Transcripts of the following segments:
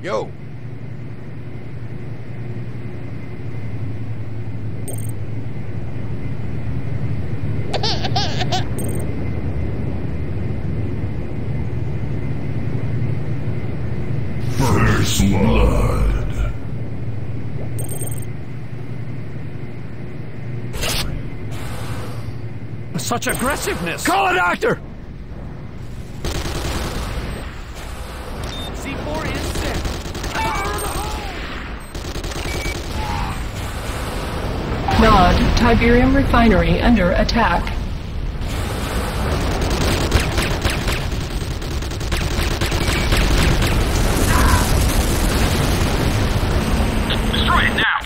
Yo. First blood. Such aggressiveness! Call a doctor! C4 is set. Nod, Tiberium refinery under attack. Destroy it now!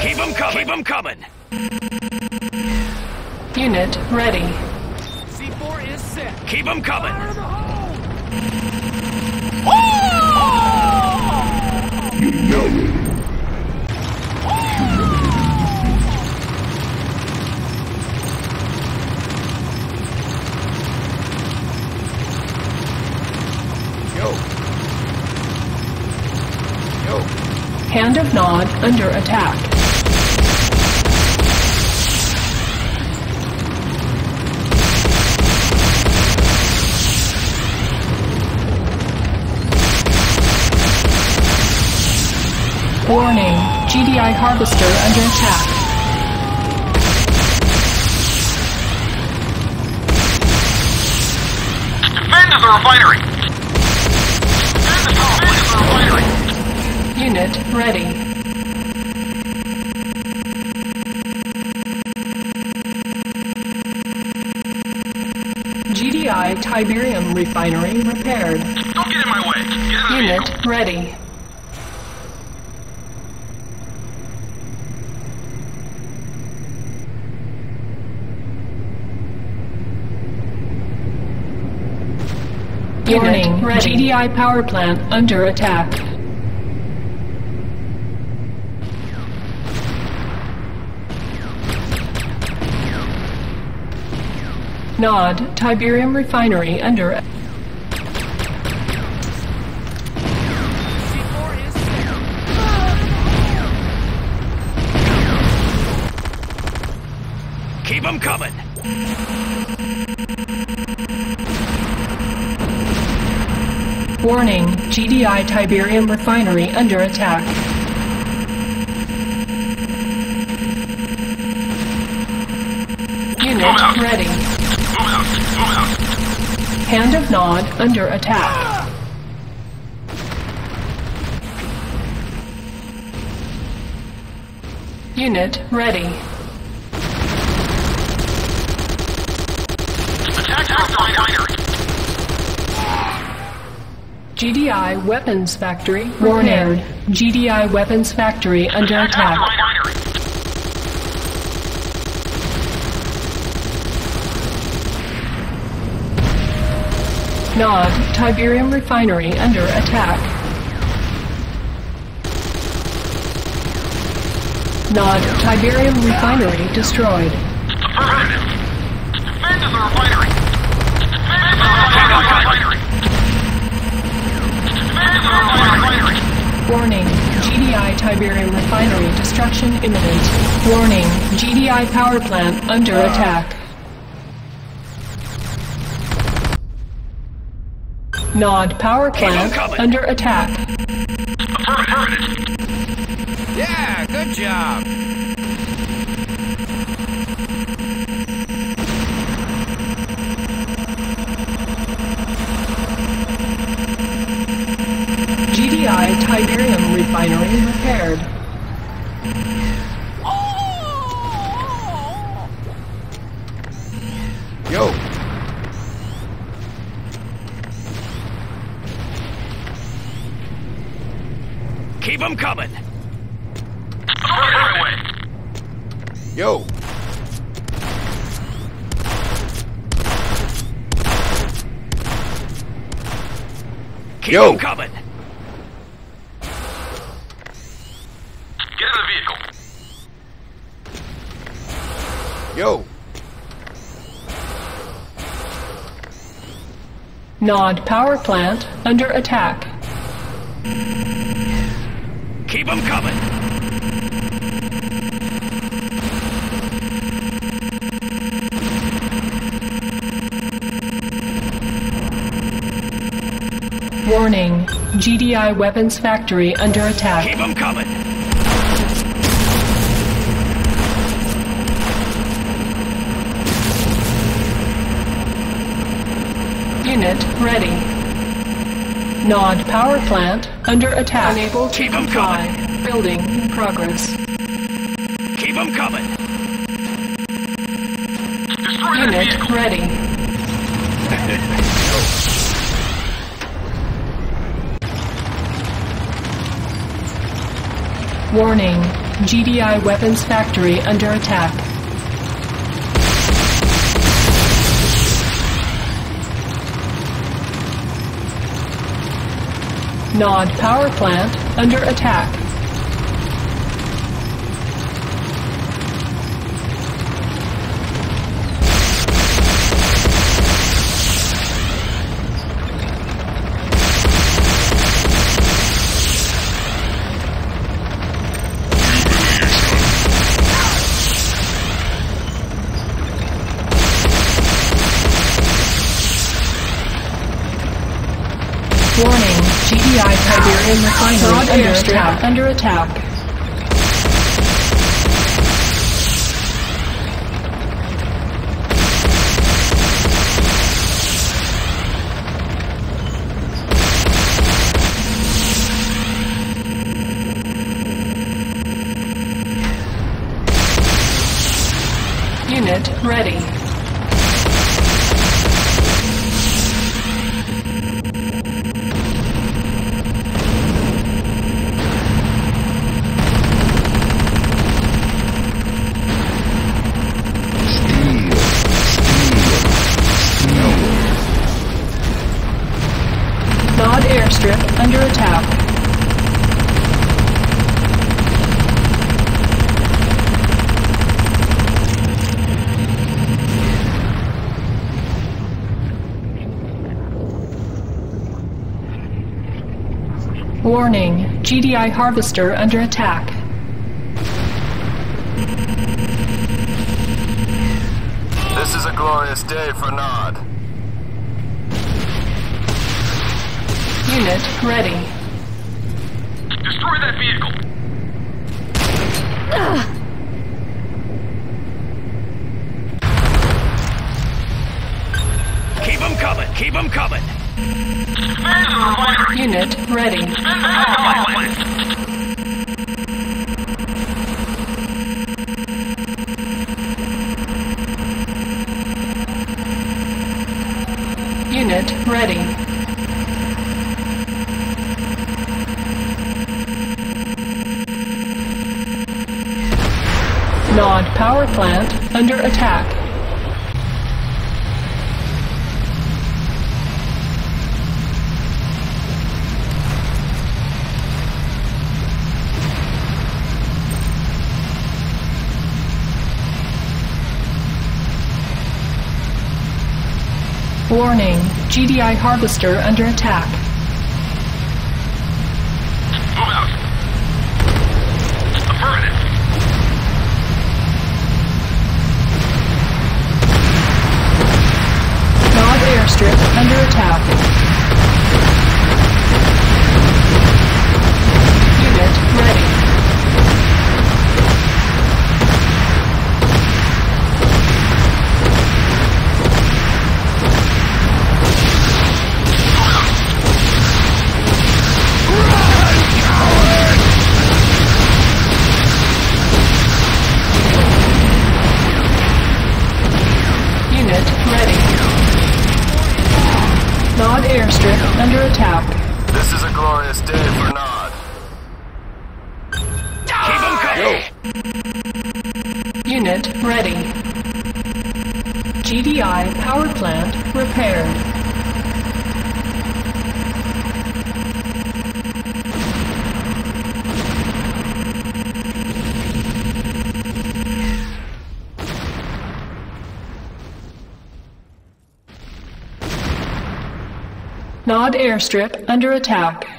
Keep them coming! Keep them coming! Unit ready. C4 is set. Keep them coming! Yo. Hand of Nod under attack. Warning, GDI harvester under attack. Defend the refinery! Unit ready. GDI Tiberium refinery repaired. Don't get in my way! Get in the vehicle! Unit ready. Warning, GDI power plant under attack. Nod, Tiberium refinery under C4 is set. Keep them coming! Warning, GDI Tiberium refinery under attack. Unit ready. Hand of Nod under attack. Unit ready. Attack the refinery! GDI weapons factory warning. GDI weapons factory under Attack the attack. refinery! Nod, Tiberium refinery under attack. Nod, Tiberium refinery destroyed. The refinery! The refinery! The refinery! Warning, GDI Tiberium refinery destruction imminent. Warning, GDI power plant under attack. Nod power plant under attack. Yeah, good job. GDI Tiberium refinery repaired. Them coming! Yo. Keep Yo. them coming! Get in the vehicle! Yo. Nod power plant under attack. Keep 'em coming. Warning. GDI weapons factory under attack. Keep them coming. Unit ready. Nod power plant under attack. Unable to Keep comply. Building in progress. them coming. Destroy Unit ready. Warning. GDI weapons factory under attack. Nod power plant under attack. Under attack. Under attack. Unit ready. Warning, GDI harvester under attack. This is a glorious day for Nod. Unit ready. Destroy that vehicle. Keep 'em coming. Keep 'em coming. Unit ready. Unit ready. Nod power plant under attack. Warning, GDI harvester under attack. Move out. Affirmative. Nod airstrip under attack. Unit ready. GDI power plant repaired. Nod airstrip under attack.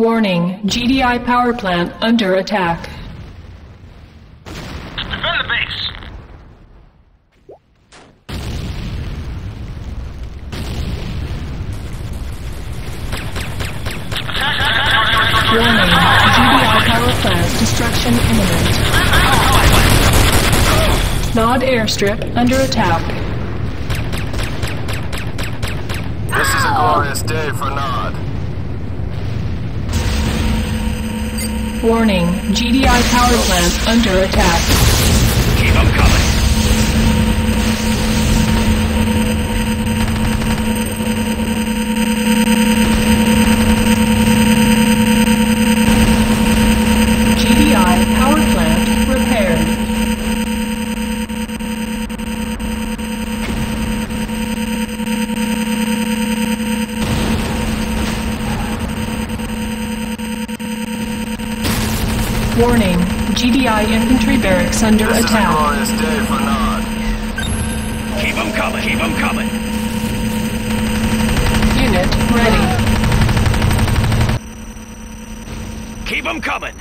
Warning, GDI power plant under attack. Defend the base. Warning, GDI power plant destruction imminent. Nod airstrip under attack. This is a glorious day for Nod. Warning, GDI power plant under attack. Keep 'em coming. Under This is a attack. glorious day for Nod. Keep 'em coming. Keep 'em coming. Unit ready. Keep 'em coming.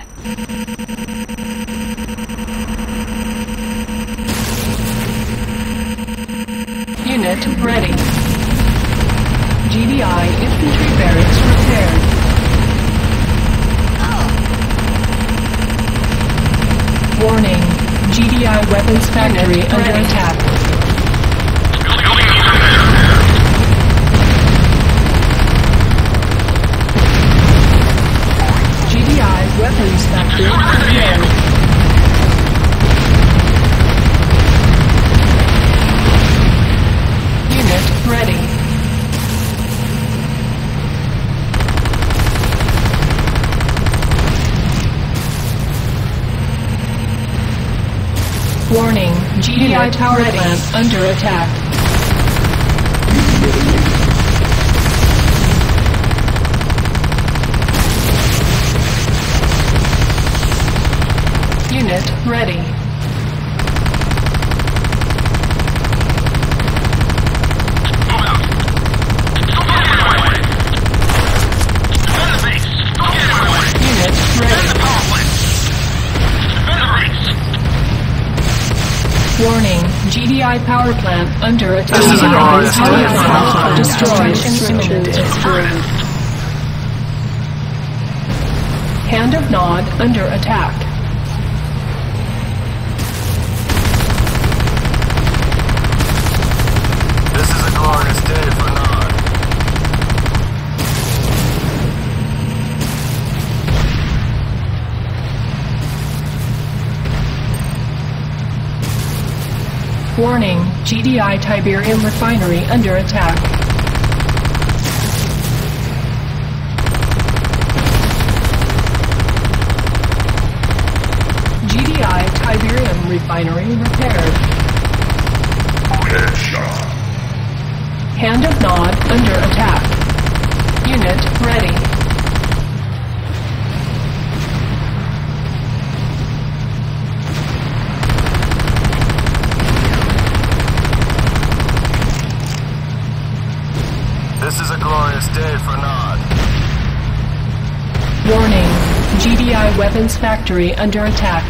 Unit ready. GDI infantry barracks repaired. Warning, GDI weapons factory under attack. Building needs repair. GDI weapons factory repaired. Unit ready. Warning, GDI power plant under attack. Unit ready. Warning, GDI power plant under attack. This is a glorious day GDI for power us. plant destroyed. Destroyed. Hand of Nod under attack. This is a glorious day for Nod. Warning, GDI Tiberium refinery under attack. GDI Tiberium refinery repaired. Headshot. Hand of Nod under attack. Unit ready. This is a glorious day for Nod. Warning, GDI weapons factory under attack.